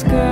skirt.